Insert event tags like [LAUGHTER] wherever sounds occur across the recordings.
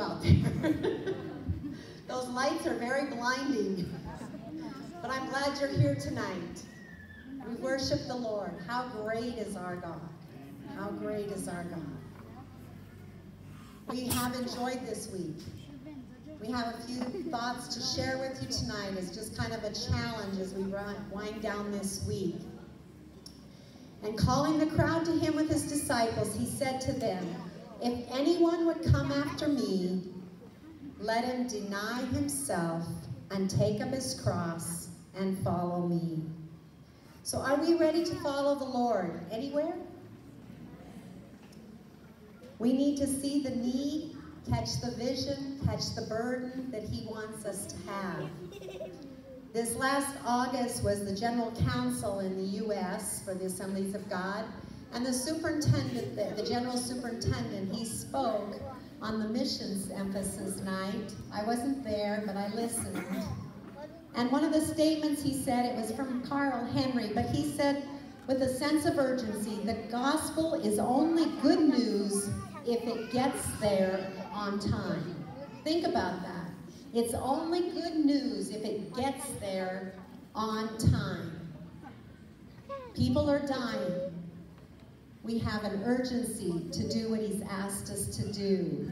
out there. [LAUGHS] Those lights are very blinding. But I'm glad you're here tonight. We worship the Lord. How great is our God? How great is our God? We have enjoyed this week. We have a few thoughts to share with you tonight as just kind of a challenge as we wind down this week. And calling the crowd to him with his disciples, he said to them, If anyone would come after me, let him deny himself and take up his cross and follow me. So are we ready to follow the Lord anywhere? We need to see the need, catch the vision, catch the burden that he wants us to have. This last August was the General Council in the U.S. for the Assemblies of God, and the superintendent, the, General Superintendent, he spoke on the missions emphasis night. I wasn't there, but I listened. And one of the statements he said, it was from Carl Henry, but he said with a sense of urgency, the gospel is only good news if it gets there on time. Think about that. It's only good news if it gets there on time. People are dying. We have an urgency to do what he's asked us to do.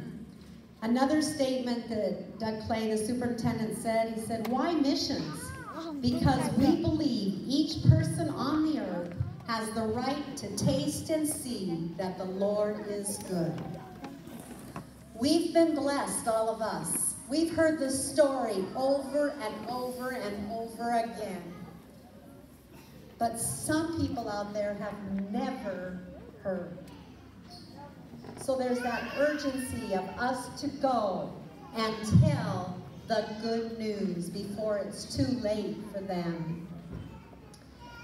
Another statement that Doug Clay, the superintendent, said, he said, why missions? Oh, because we believe each person on the earth has the right to taste and see that the Lord is good. We've been blessed, all of us. We've heard the story over and over and over again. But some people out there have never heard. So there's that urgency of us to go and tell the good news before it's too late for them.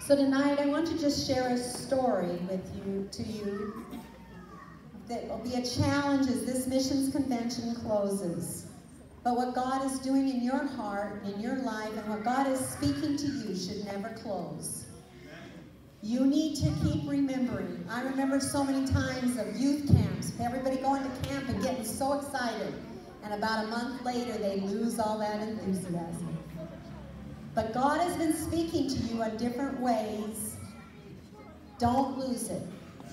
So tonight I want to just share a story with you to you that will be a challenge as this missions convention closes. But what God is doing in your heart, in your life, and what God is speaking to you should never close. You need to keep remembering. I remember so many times of youth camps, everybody going to camp and getting so excited. And about a month later, they lose all that enthusiasm. But God has been speaking to you in different ways. Don't lose it.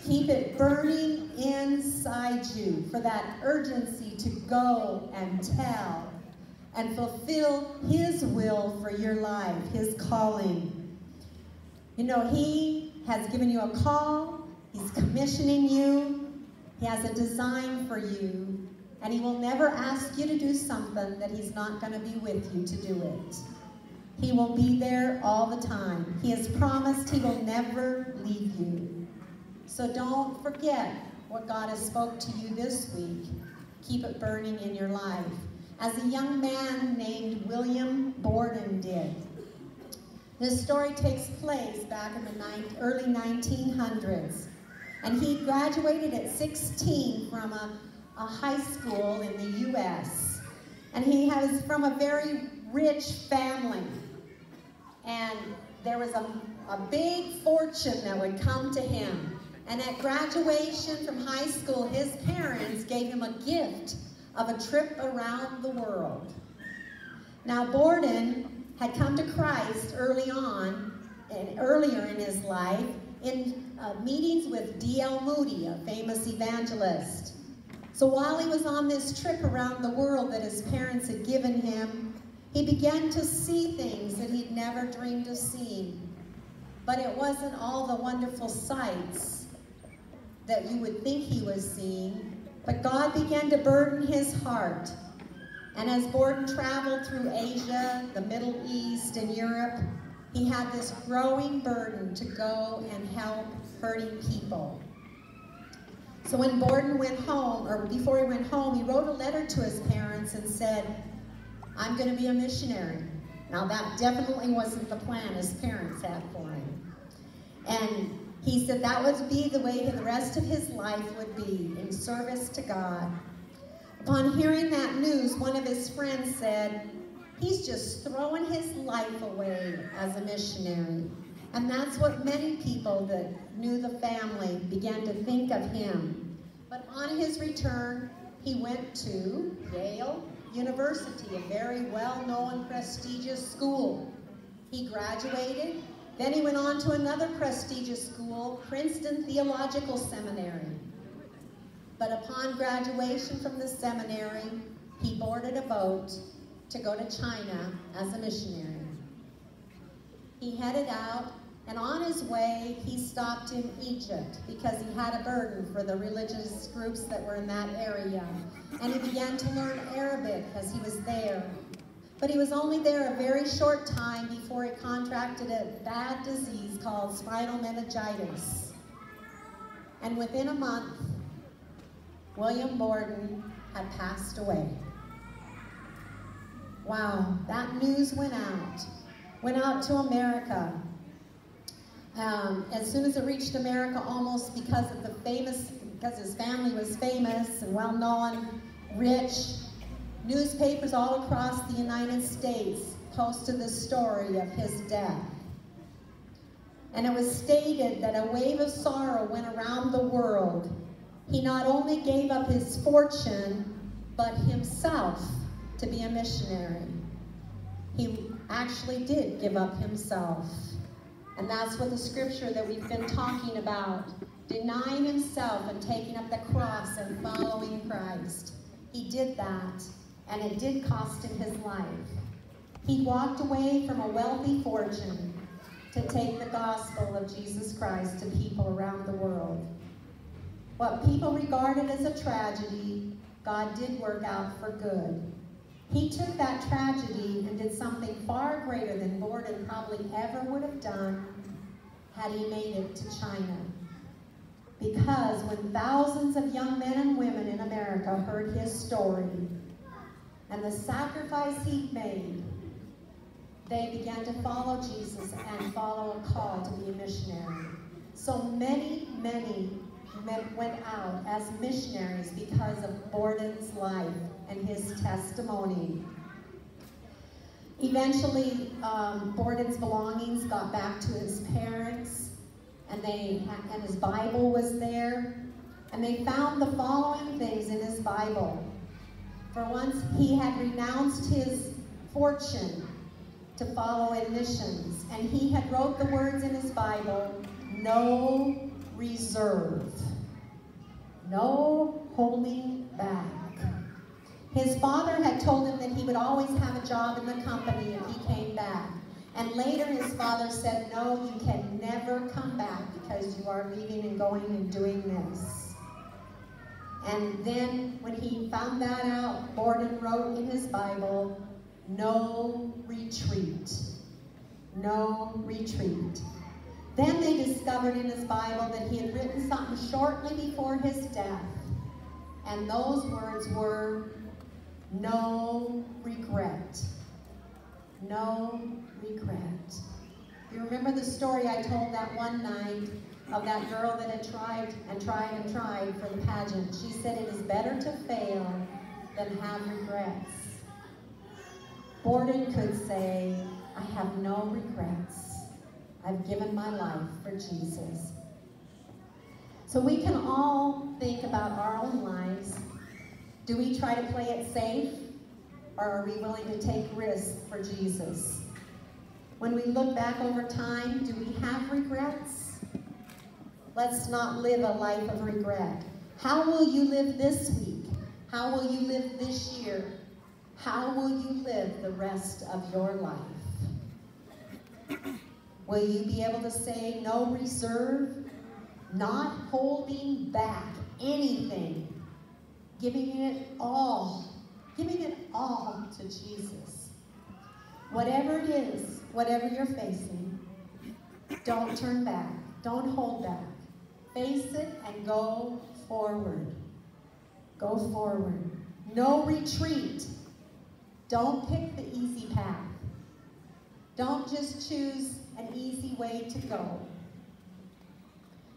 Keep it burning inside you for that urgency to go and tell and fulfill His will for your life, His calling. You know, He has given you a call, He's commissioning you, He has a design for you, and He will never ask you to do something that He's not going to be with you to do it. He will be there all the time. He has promised He will never leave you. So don't forget what God has spoke to you this week. Keep it burning in your life. As a young man named William Borden did. This story takes place back in the early 1900s. And he graduated at 16 from a, a high school in the U.S. And he was from a very rich family. And there was a, a big fortune that would come to him. And at graduation from high school, his parents gave him a gift of a trip around the world. Now, Borden had come to Christ early on, and earlier in his life, in uh, meetings with D.L. Moody, a famous evangelist. So while he was on this trip around the world that his parents had given him, he began to see things that he'd never dreamed of seeing. But it wasn't all the wonderful sights that you would think he was seeing, but God began to burden his heart. And as Borden traveled through Asia, the Middle East, and Europe, he had this growing burden to go and help hurting people. So when Borden went home, or before he went home, he wrote a letter to his parents and said, I'm going to be a missionary. Now that definitely wasn't the plan his parents had for him. And he said that would be the way the rest of his life would be, in service to God. Upon hearing that news, one of his friends said, he's just throwing his life away as a missionary. And that's what many people that knew the family began to think of him. But on his return, he went to Yale University, a very well-known, prestigious school. He graduated, then he went on to another prestigious school, Princeton Theological Seminary. But upon graduation from the seminary, he boarded a boat to go to China as a missionary. He headed out, and on his way, he stopped in Egypt because he had a burden for the religious groups that were in that area. And he began to learn Arabic as he was there. But he was only there a very short time before he contracted a bad disease called spinal meningitis. And within a month, William Borden had passed away. Wow, that news went out. Went out to America. Um, as soon as it reached America, almost because of the famous, because his family was famous and well known, rich, newspapers all across the United States posted the story of his death. And it was stated that a wave of sorrow went around the world. He not only gave up his fortune, but himself to be a missionary. He actually did give up himself. And that's what the scripture that we've been talking about, denying himself and taking up the cross and following Christ. He did that, and it did cost him his life. He walked away from a wealthy fortune to take the gospel of Jesus Christ to people around the world. What people regarded as a tragedy, God did work out for good. He took that tragedy and did something far greater than Borden probably ever would have done had he made it to China. Because when thousands of young men and women in America heard his story and the sacrifice he made, they began to follow Jesus and follow a call to be a missionary. So many, many went out as missionaries because of Borden's life and his testimony. Eventually, um, Borden's belongings got back to his parents, and they and his Bible was there, and they found the following things in his Bible. For once, he had renounced his fortune to follow in missions, and he had wrote the words in his Bible, "No reserve." No holding back. His father had told him that he would always have a job in the company if he came back. And later his father said, no, you can never come back because you are leaving and going and doing this. And then when he found that out, Borden wrote in his Bible, no retreat. No retreat. Then they discovered in his Bible that he had written something shortly before his death. And those words were, no regret. No regret. You remember the story I told that one night of that girl that had tried and tried and tried for the pageant. She said it is better to fail than have regrets. Borden could say, I have no regrets. I've given my life for Jesus. So we can all think about our own lives. Do we try to play it safe? Or are we willing to take risks for Jesus? When we look back over time, do we have regrets? Let's not live a life of regret. How will you live this week? How will you live this year? How will you live the rest of your life? Will you be able to say no reserve, not holding back anything, giving it all, giving it all to Jesus? Whatever it is, whatever you're facing, don't turn back. Don't hold back. Face it and go forward. Go forward. No retreat. Don't pick the easy path. Don't just choose an easy way to go.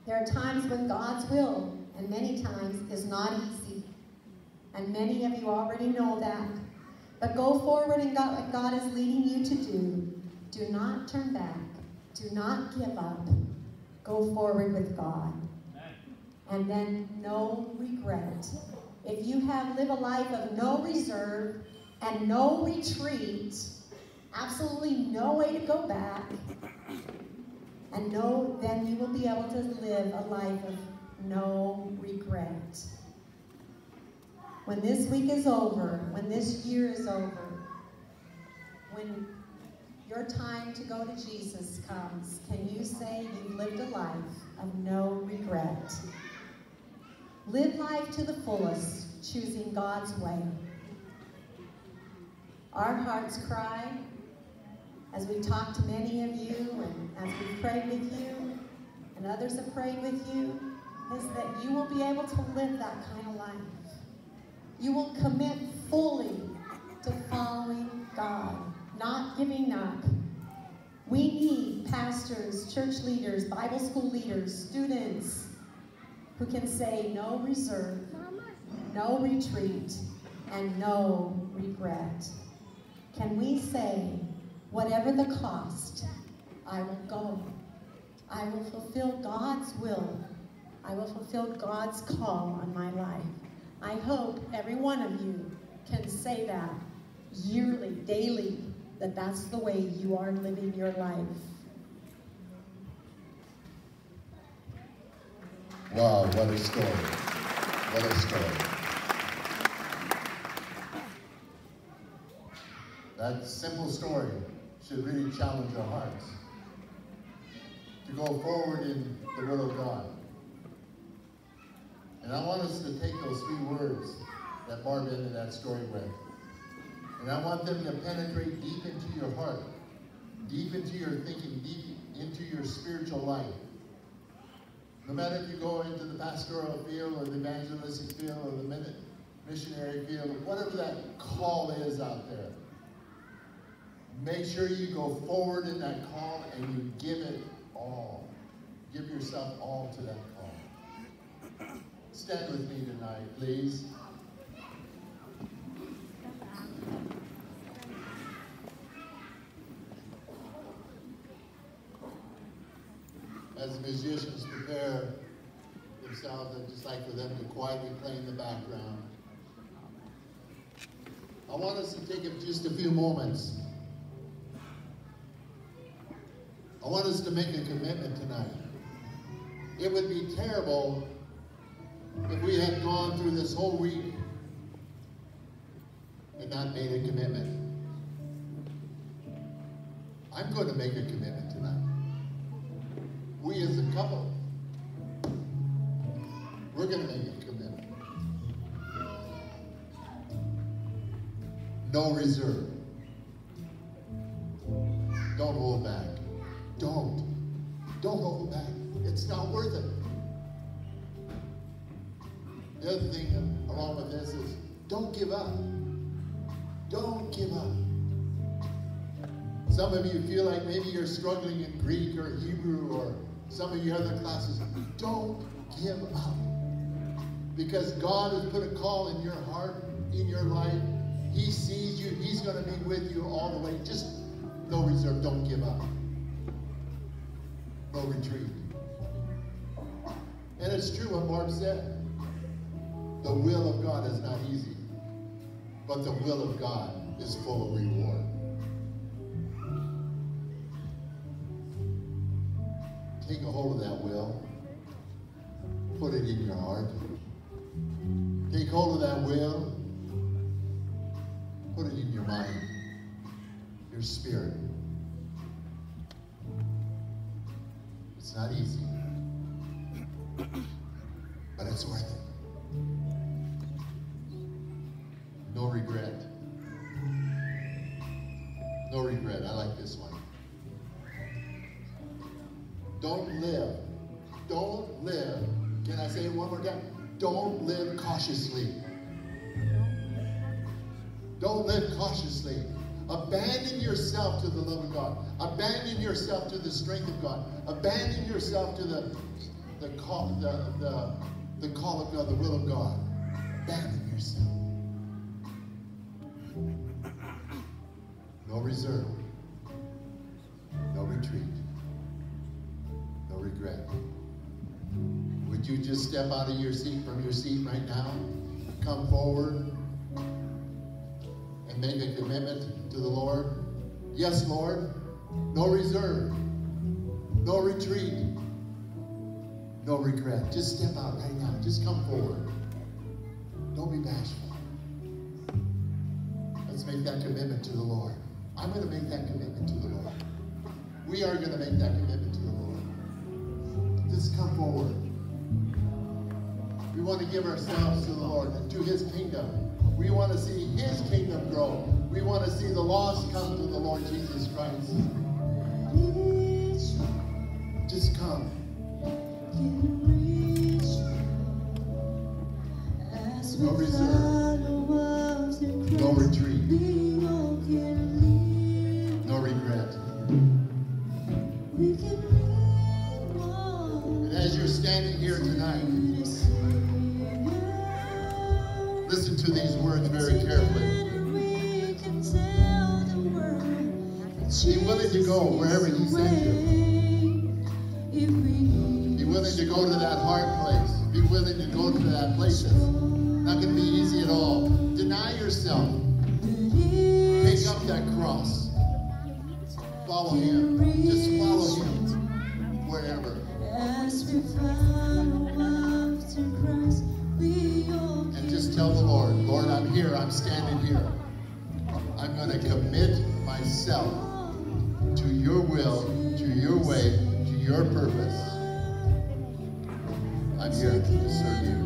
There are times when God's will, and many times, is not easy. And many of you already know that. But go forward in God, what God is leading you to do. Do not turn back. Do not give up. Go forward with God. And then no regret. If you have live a life of no reserve and no retreat, absolutely no way to go back, and no, then you will be able to live a life of no regret. When this week is over, when this year is over, when your time to go to Jesus comes, can you say you've lived a life of no regret? Live life to the fullest, choosing God's way. Our hearts cry as we talk to many of you and as we pray with you and others have prayed with you is that you will be able to live that kind of life. You will commit fully to following God, not giving up. We need pastors, church leaders, Bible school leaders, students who can say no reserve, no retreat, and no regret. Can we say, whatever the cost, I will go. I will fulfill God's will. I will fulfill God's call on my life. I hope every one of you can say that yearly, daily, that that's the way you are living your life. Wow, what a story. What a story. That simple story should really challenge our hearts to go forward in the will of God. And I want us to take those three words that Barb ended that story with. And I want them to penetrate deep into your heart, deep into your thinking, deep into your spiritual life. No matter if you go into the pastoral field or the evangelistic field or the missionary field, whatever that call is out there, make sure you go forward in that call and you give it all. Give yourself all to that call. Stand with me tonight, please. As the musicians prepare themselves, I'd just like for them to quietly play in the background. I want us to take just a few moments. I want us to make a commitment tonight. It would be terrible if we had gone through this whole week and not made a commitment. I'm going to make a commitment tonight. We as a couple, we're going to make a commitment. No reserve. Don't hold back. Don't. Don't hold back. It's not worth it. The other thing along with this is don't give up. Don't give up. Some of you feel like maybe you're struggling in Greek or Hebrew or some of your other classes. Don't give up. Because God has put a call in your heart, in your life. He sees you. He's going to be with you all the way. Just no reserve. Don't give up. No retreat. And it's true what Mark said. The will of God is not easy, but the will of God is full of reward. Take a hold of that will. Put it in your heart. Take hold of that will. Put it in your mind, your spirit. It's not easy, but it's worth it. No regret. No regret. I like this one. Don't live. Don't live. Can I say it one more time? Don't live cautiously. Don't live cautiously. Abandon yourself to the love of God. Abandon yourself to the strength of God. Abandon yourself to the, the, call, the, the, the call of God, the will of God. Abandon yourself. No reserve. No retreat. No regret. Would you just step out of your seat from your seat right now? come forward make a commitment to the Lord? Yes, Lord. No reserve. No retreat. No regret. Just step out right now. Just come forward. Don't be bashful. Let's make that commitment to the Lord. I'm going to make that commitment to the Lord. We are going to make that commitment to the Lord. Just come forward. We want to give ourselves to the Lord and to His kingdom. We want to see His kingdom grow. We want to see the lost come to the Lord Jesus Christ. Just come. No reserve. Willing to go wherever He sends you. Be willing to go to that hard place. Be willing to go to that place not going to be easy at all. Deny yourself. Take up that cross. Follow Him. Just follow Him wherever. And just tell the Lord, Lord, I'm here. I'm standing here. I'm going to commit myself to your will, to your way, to your purpose. I'm here to serve you.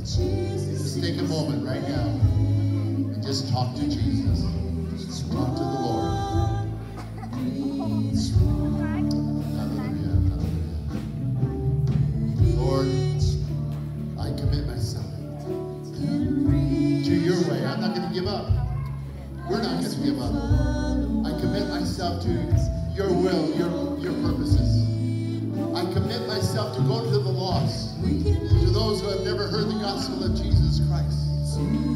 Just take a moment right now and just talk to Jesus. Just talk to the Lord. To your will, your, your purposes. I commit myself to go to the lost, to those who have never heard the gospel of Jesus Christ.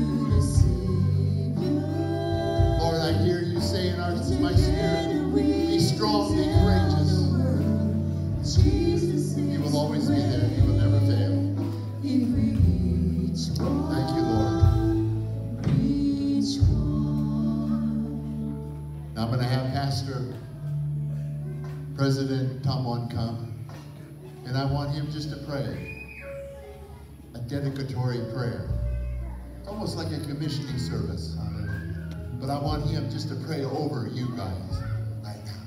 President Tom come, and I want him just to pray a dedicatory prayer. Almost like a commissioning service. But I want him just to pray over you guys right now.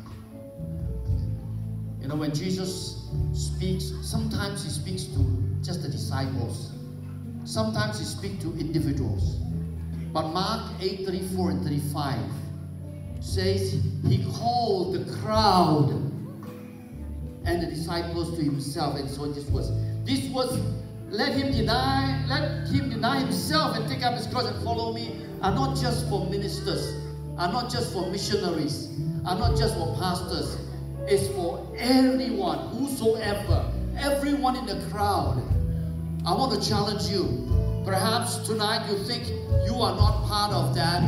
You know, when Jesus speaks, sometimes he speaks to just the disciples. Sometimes he speaks to individuals. But Mark 8, 34 and 35 says he called the crowd and the disciples to himself. And so this was, this was, let him deny, let him deny himself and take up his cross and follow me are not just for ministers, are not just for missionaries, are not just for pastors. It's for everyone, whosoever, everyone in the crowd. I want to challenge you. Perhaps tonight you think you are not part of that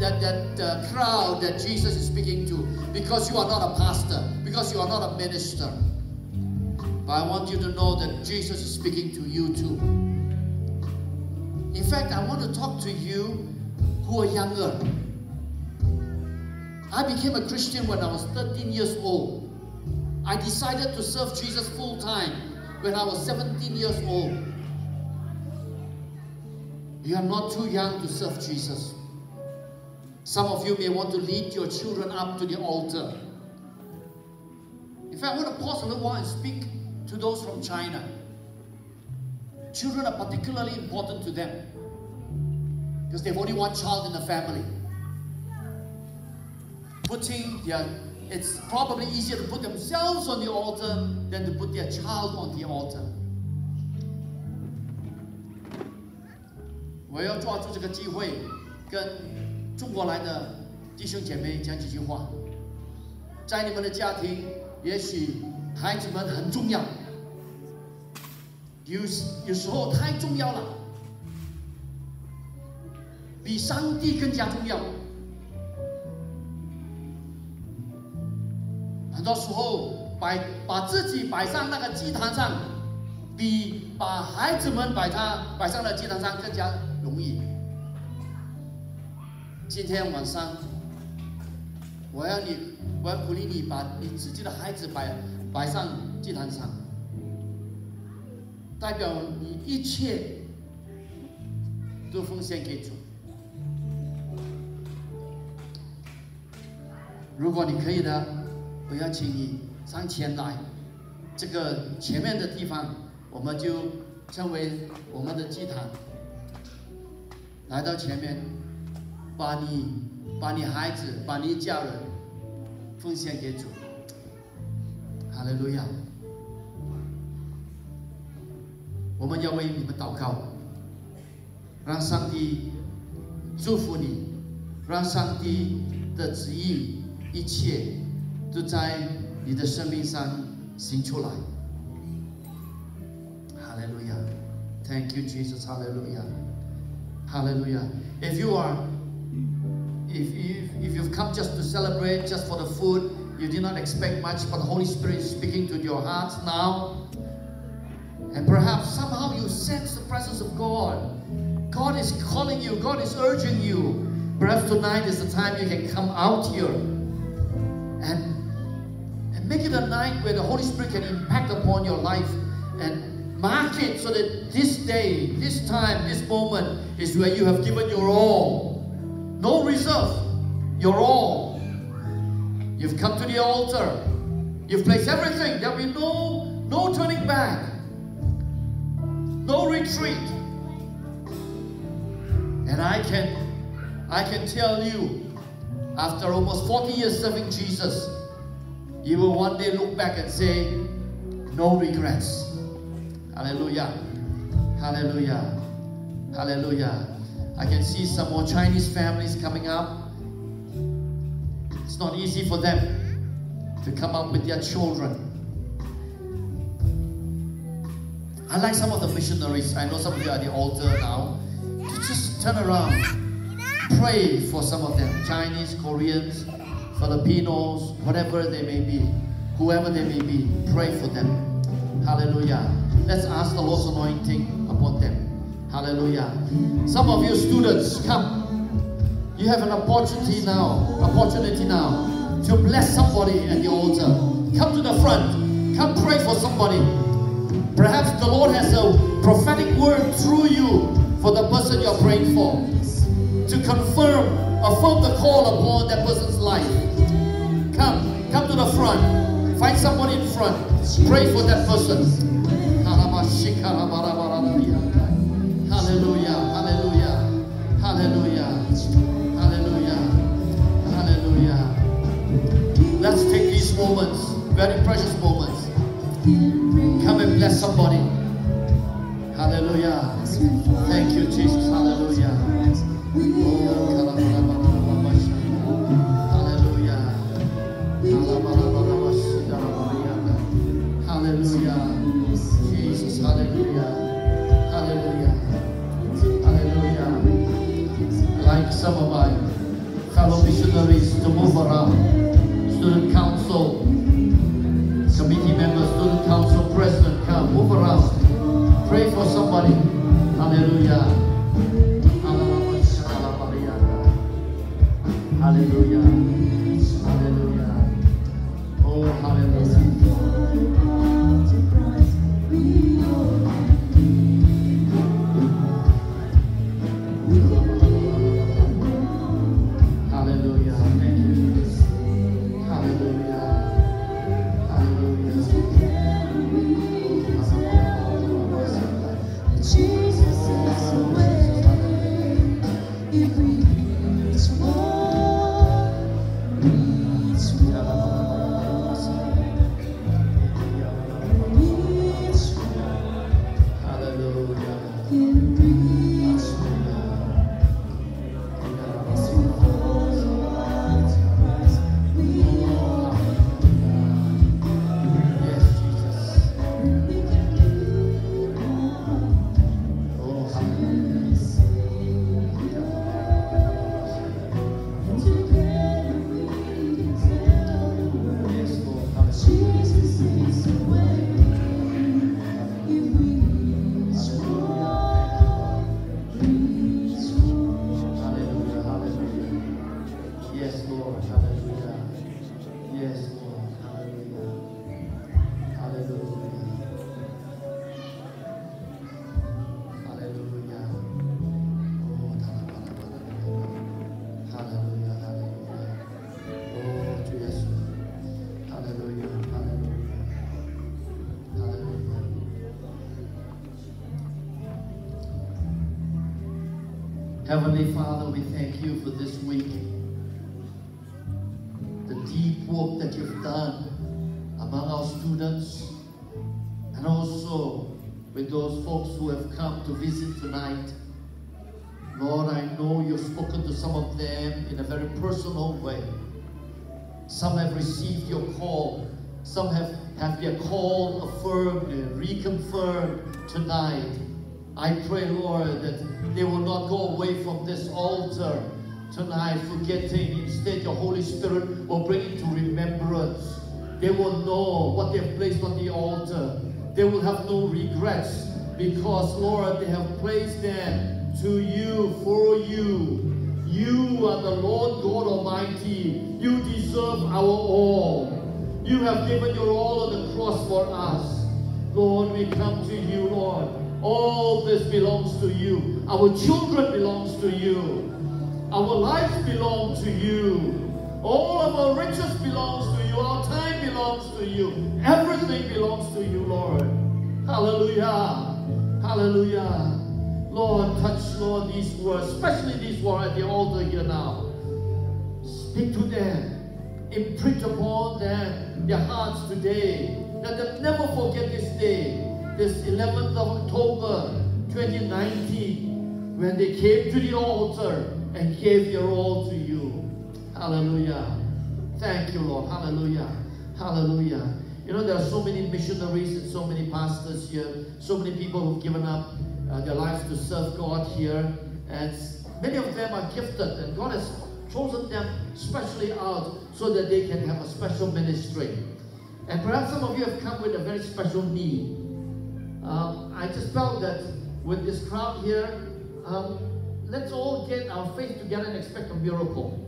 that that uh, crowd that Jesus is speaking to because you are not a pastor, because you are not a minister. But I want you to know that Jesus is speaking to you too. In fact, I want to talk to you who are younger. I became a Christian when I was 13 years old. I decided to serve Jesus full time when I was 17 years old. You are not too young to serve Jesus. Some of you may want to lead your children up to the altar. In fact, I want to pause a little while and speak to those from China. Children are particularly important to them because they've only one child in the family. Putting their, it's probably easier to put themselves on the altar than to put their child on the altar. 我要抓住这个机会，跟 中国来的弟兄姐妹讲几句话。在你们的家庭，也许孩子们很重要，有有时候太重要了，比上帝更加重要。很多时候摆把自己摆上那个祭坛上，比把孩子们摆他摆上了祭坛上更加容易。今天晚上，我要你，我要鼓励你，把你自己的孩子摆摆上祭坛上，代表你一切都奉献给主。如果你可以的，我要请你上前来，这个前面的地方，我们就称为我们的祭坛。来到前面，把你、把你孩子、把你家人奉献给主。哈利路亚！我们要为你们祷告，让上帝祝福你，让上帝的旨意一切都在你的生命上行出来。哈利路亚！Thank you, Jesus. Hallelujah. Hallelujah. If you are, if, if, if you've come just to celebrate, just for the food, you did not expect much, but the Holy Spirit is speaking to your hearts now. And perhaps somehow you sense the presence of God. God is calling you, God is urging you. Perhaps tonight is the time you can come out here and, and make it a night where the Holy Spirit can impact upon your life and mark it so that this day, this time, this moment is where you have given your all. No reserve, your all. You've come to the altar. You've placed everything. There'll be no, no turning back. No retreat. And I can I can tell you, after almost 40 years serving Jesus, you will one day look back and say, no regrets. Hallelujah. Hallelujah. Hallelujah. I can see some more Chinese families coming up. It's not easy for them to come up with their children. I like some of the missionaries. I know some of you are at the altar now. To just turn around, pray for some of them Chinese, Koreans, Filipinos, whatever they may be, whoever they may be, pray for them. Hallelujah. Let's ask the Lord's anointing upon them. Hallelujah. Some of you students, come. You have an opportunity now, opportunity now to bless somebody at the altar. Come to the front. Come pray for somebody. Perhaps the Lord has a prophetic word through you for the person you're praying for. To confirm, affirm the call upon that person's life. Come, come to the front. Find someone in front. Pray for that person. Hallelujah, hallelujah, hallelujah, hallelujah, hallelujah. Let's take these moments, very precious moments. Come and bless somebody. Hallelujah. Thank you, Jesus. Hallelujah. Oh, Heavenly Father, we thank you for this week. The deep work that you've done among our students and also with those folks who have come to visit tonight. Lord, I know you've spoken to some of them in a very personal way. Some have received your call. Some have, have their call affirmed and reconfirmed tonight. I pray, Lord, that they will not go away from this altar tonight forgetting. Instead, your Holy Spirit will bring it to remembrance. They will know what they've placed on the altar. They will have no regrets because, Lord, they have placed them to you, for you. You are the Lord God Almighty. You deserve our all. You have given your all on the cross for us. Lord, we come to you, Lord. All this belongs to you. Our children belongs to you. Our lives belong to you. All of our riches belongs to you. Our time belongs to you. Everything belongs to you, Lord. Hallelujah. Hallelujah. Lord, touch, Lord, these words, especially these words at the altar here now. Speak to them. Imprint upon them their hearts today. Let them never forget this day, this 11th of October 2019, when they came to the altar and gave their all to you. Hallelujah. Thank you, Lord. Hallelujah. Hallelujah. You know, there are so many missionaries and so many pastors here, so many people who've given up uh, their lives to serve God here. And many of them are gifted, and God has chosen them specially out so that they can have a special ministry. And perhaps some of you have come with a very special need. Um, I just felt that with this crowd here, um, let's all get our faith together and expect a miracle.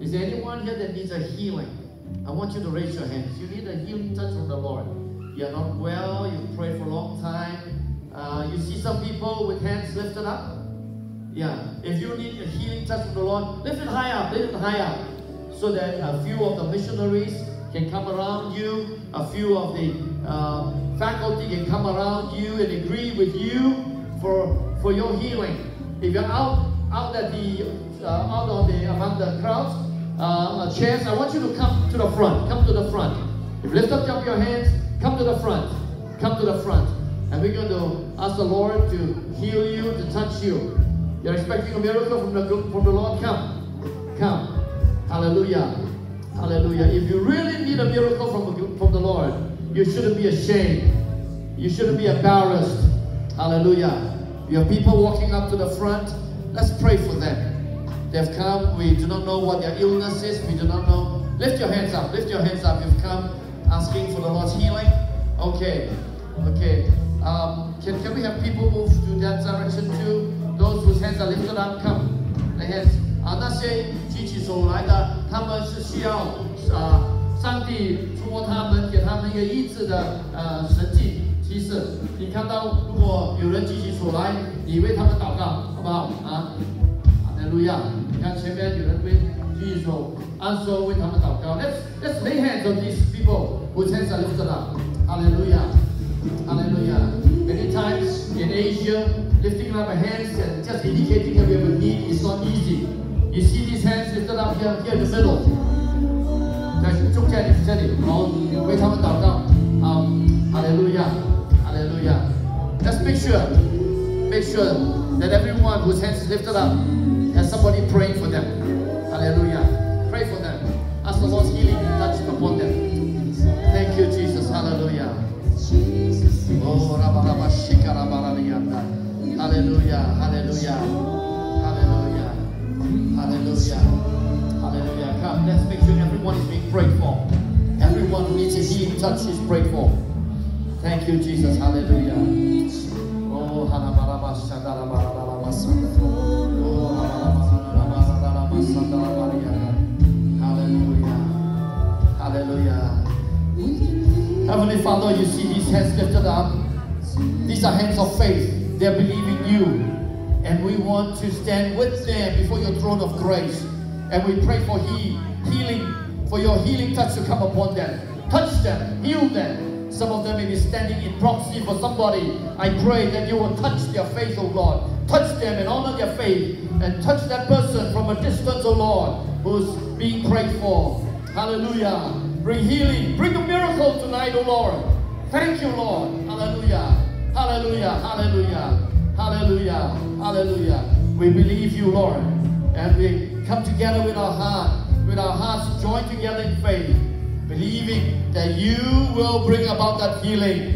Is there anyone here that needs a healing? I want you to raise your hands. You need a healing touch from the Lord. You're not well, you've prayed for a long time. Uh, you see some people with hands lifted up. Yeah, if you need a healing touch from the Lord, lift it high up, lift it high up. So that a few of the missionaries can come around you, a few of the uh, faculty can come around you and agree with you for, for your healing. If you're out out at the uh, out of the among the crowds, uh, chairs, I want you to come to the front. Come to the front. If you lift up your hands, come to the front. Come to the front. And we're going to ask the Lord to heal you, to touch you. You're expecting a miracle from the, from the Lord? Come. Come. Hallelujah. Hallelujah. If you really need a miracle from from the Lord, you shouldn't be ashamed. You shouldn't be embarrassed. Hallelujah. You have people walking up to the front. Let's pray for them. They've come. We do not know what their illness is. We do not know. Lift your hands up. Lift your hands up. You've come asking for the Lord's healing. Okay. Okay. Um, can, can we have people move to that direction too? Those whose hands are lifted up, come. The hands. 啊，那些举起手来的，他们是需要啊， 上帝触摸他们，给他们一个医治的呃神迹其实。你看到，如果有人举起手来，你为他们祷告，好不好啊？哈利路亚！你看前面有人为举起手，按手为他们祷告。Let's let's lay hands on these people whose hands are lifted up. Hallelujah. Hallelujah. Many times in Asia, lifting up our hands and just indicating that we have a need is not easy. You see these hands lifted up here, here in the middle. 在中间这里，好，为他们祷告。好，哈利路亚，哈利路亚。Let's make sure, make sure that everyone whose hands is lifted up has somebody praying for them. Hallelujah. Pray for them. Ask the Lord's everyone is being prayed for. Everyone who needs a healing touch is prayed for. Thank you, Jesus. Hallelujah. Oh, Hallelujah. Hallelujah. Heavenly Father, you see these hands lifted up. These are hands of faith. They're believing you. And we want to stand with them before your throne of grace. And we pray for he, healing, for your healing touch to come upon them. Touch them, heal them. Some of them may be standing in proxy for somebody. I pray that you will touch their faith, oh Lord. Touch them and honor their faith. And touch that person from a distance, oh Lord, who's being prayed for. Hallelujah. Bring healing. Bring a miracle tonight, oh Lord. Thank you, Lord. Hallelujah. Hallelujah. Hallelujah. Hallelujah. Hallelujah. We believe you, Lord. And we come together with our heart, with our hearts joined together in faith, believing that you will bring about that healing.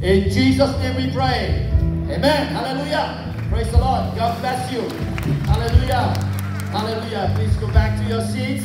In Jesus' name we pray. Amen. Hallelujah. Praise the Lord. God bless you. Hallelujah. Hallelujah. Please go back to your seats.